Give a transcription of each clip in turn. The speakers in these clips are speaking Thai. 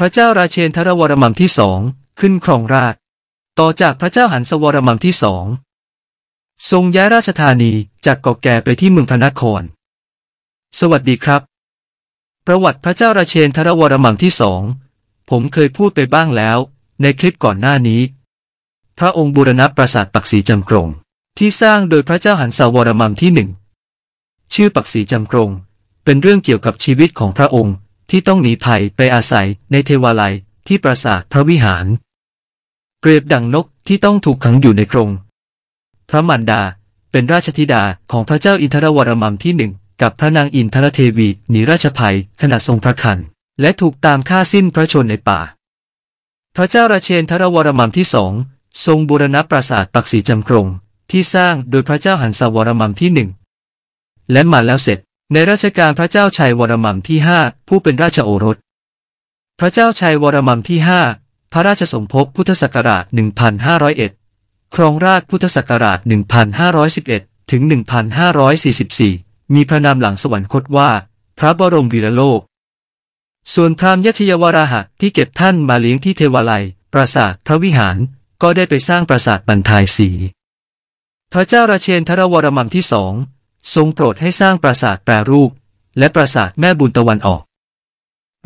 พระเจ้าราเชนทรวรมัมที่สองขึ้นครองราชต่อจากพระเจ้าหันสวรมัมที่สองทรงย้ายราชธานีจากเกาะแก่ไปที่เมืองพระนคร สวัสดีครับ ประวัติพระเจ้าราเชนทรวรมัมที่สองผมเคยพูดไปบ้างแล้ว ในคลิปก่อนหน้านี้ พระองค์บูรณะปราสาทปักศรีจำกรง ที่สร้างโดยพระเจ้าหันสวรมัมที่หนึ่งชื่อปักศรีจำกรง เป็นเรื่องเกี่ยวกับชีวิตของพระองค์ ที่ต้องหนีภัยไปอาศัยในเทวาลัยที่ปราสาทพระวิหาร เปรียบดังนกที่ต้องถูกขังอยู่ในกรง พระมารดาเป็นราชธิดาของพระเจ้าอินทรวรมัมที่หนึ่งกับพระนางอินทรเทวีหนีราชภัยขณะทรงพระคัน และถูกตามฆ่าสิ้นพระชนในป่า พระเจ้าราเชนทรวรมัมที่สองทรงบูรณะปราสาทปักศรีจำกรงที่สร้างโดยพระเจ้าหันสวรมัมที่หนึ่งและมาแล้วเสร็จ ในรัชกาลพระเจ้าชัยวรมันที่ห้าผู้เป็นราชโอรส พระเจ้าชัยวรมันที่ห้าพระราชสมภพพุทธศักราช 1501 ครองราชพุทธศักราช 1511 ถึง 1544 มีพระนามหลังสวรรคตว่า พระบรมวีรโลก ส่วนพราหมณ์ยชยวราหะที่เก็บท่านมาเลี้ยงที่เทวาลัย ปราสาทพระวิหาร ก็ได้ไปสร้างปราสาทบรรทายสี พระเจ้าราเชนทรวรมันที่สอง ทรงโปรดให้สร้างปราสาทแปรรูป และปราสาทแม่บุญตะวันออก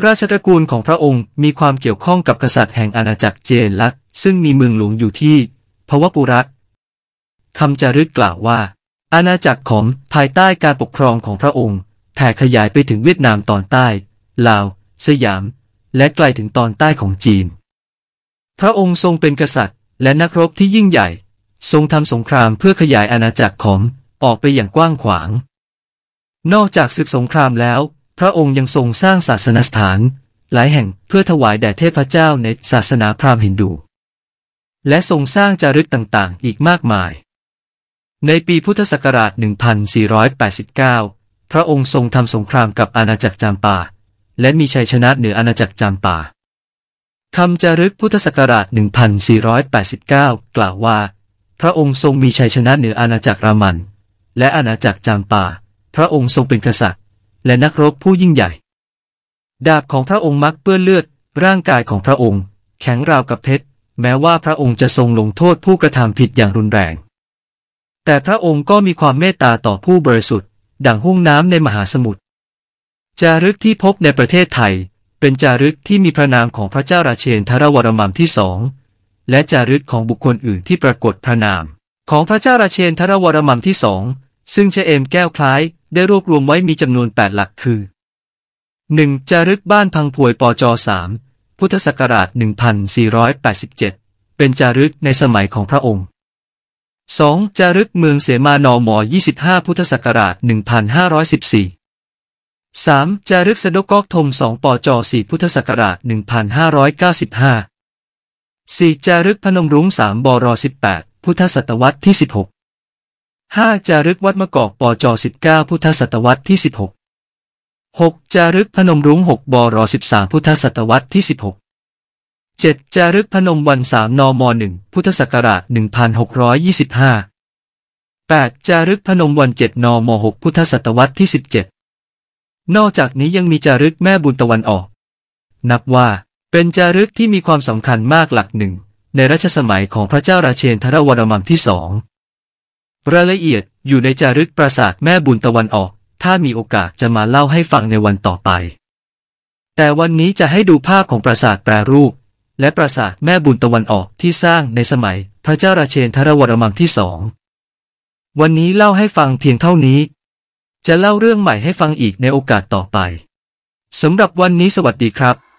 ราชตระกูลของพระองค์มีความเกี่ยวข้องกับกษัตริย์แห่งอาณาจักรเจนลักซึ่งมีเมืองหลวงอยู่ที่พวปุระคำจารึกกล่าวว่า อาณาจักรของภายใต้การปกครองของพระองค์แผ่ขยายไปถึงเวียดนามตอนใต้ ลาว สยาม และไกลถึงตอนใต้ของจีน พระองค์ทรงเป็นกษัตริย์ และนักรบที่ยิ่งใหญ่ ทรงทำสงครามเพื่อขยายอาณาจักรของ ออกไปอย่างกว้างขวาง นอกจากศึกสงครามแล้ว พระองค์ยังทรงสร้างศาสนสถาน หลายแห่งเพื่อถวายแด่เทพเจ้าในศาสนาพราหมณ์ฮินดู และทรงสร้างจารึกต่างๆ อีกมากมาย ในปีพุทธศักราช 1489 พระองค์ทรงทำสงครามกับอาณาจักรจามปา และมีชัยชนะเหนืออาณาจักรจามปาคำจารึกพุทธศักราช 1489 กล่าวว่า พระองค์ทรงมีชัยชนะเหนืออาณาจักรรามัน และอาณาจักรจามปาพระองค์ทรงเป็นกษัตริย์ และนักรบผู้ยิ่งใหญ่ ดาบของพระองค์มักเปื้อนเลือด ร่างกายของพระองค์ แข็งราวกับเพชร แม้ว่าพระองค์จะทรงลงโทษผู้กระทำผิดอย่างรุนแรง แต่พระองค์ก็มีความเมตตาต่อผู้บริสุทธิ์ ดั่งห้วงน้ำในมหาสมุทร จารึกที่พบในประเทศไทย เป็นจารึกที่มีพระนามของพระเจ้าราเชนทรวรมัมที่สอง และจารึกของบุคคลอื่นที่ปรากฏพระนาม ของพระเจ้าราเชนทรวรมัมที่สอง ซึ่งเชเอมแก้วคล้าย ได้รวบรวมไว้มีจำนวน 8 หลักคือ 1. จารึกบ้านพังพวยปจ3พุทธศักราช 1487 เป็นจารึกในสมัยของพระองค์ 2. จารึกเมืองเสมานอมอ25 พุทธศักราช 1514 3. จารึกสะดกกอกทม2ปจ4พุทธศักราช 1595 4. จารึกพนมรุ้ง3บร18 พุทธศตวรรษที่ 16 5. จารึกวัดมะกอกปจ19 พุทธศตวรรษที่ 16 6. จารึกพนมรุ้ง 6 บร13 พุทธศตวรรษที่ 16 7. จารึกพนมวัน3นม1พุทธศักราช 1625 8. จารึกพนมวัน7นม6พุทธศตวรรษที่ 17 นอกจากนี้ยังมีจารึกแม่บุญตะวันออก นับว่าเป็นจารึกที่มีความสำคัญมากหลักหนึ่ง ในรัชสมัยของพระเจ้าราเชนทรวรมัมที่สอง รายละเอียดอยู่ในจารึกปราสาทแม่บุญตะวันออก ถ้ามีโอกาสจะมาเล่าให้ฟังในวันต่อไป แต่วันนี้จะให้ดูภาพของปราสาทแปรรูป และปราสาทแม่บุญตะวันออกที่สร้างในสมัยพระเจ้าราเชนทรวรมัมที่สอง วันนี้เล่าให้ฟังเพียงเท่านี้ จะเล่าเรื่องใหม่ให้ฟังอีกในโอกาสต่อไปสำหรับวันนี้สวัสดีครับ